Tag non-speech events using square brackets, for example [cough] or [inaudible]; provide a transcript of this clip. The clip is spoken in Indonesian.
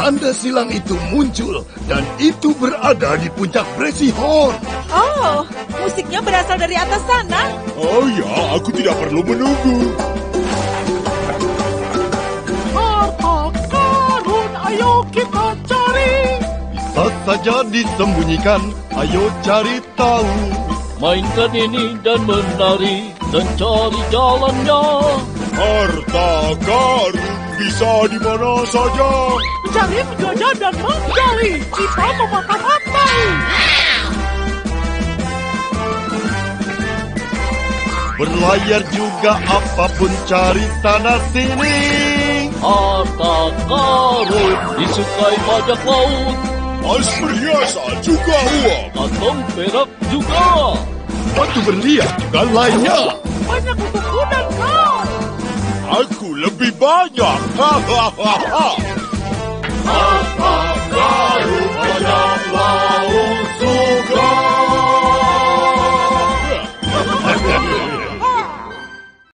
tanda silang itu muncul dan itu berada di puncak Bresi Horn. Oh, musiknya berasal dari atas sana. Oh ya, aku tidak perlu menunggu. Harta karun, ayo kita cari. Bisa saja disembunyikan, ayo cari tahu. Mainkan ini dan menari dan cari jalannya. Harta karun bisa di mana saja. Mencari, menjajah, dan menggali. Kita memata-matai. Berlayar juga apa pun cari sana sini. Harta karun disukai bajak laut. Emas perhiasan juga uang. Kantong perak juga. Batu berlian juga lainnya. Banyak untukku dan kau. Aku lebih banyak. [laughs]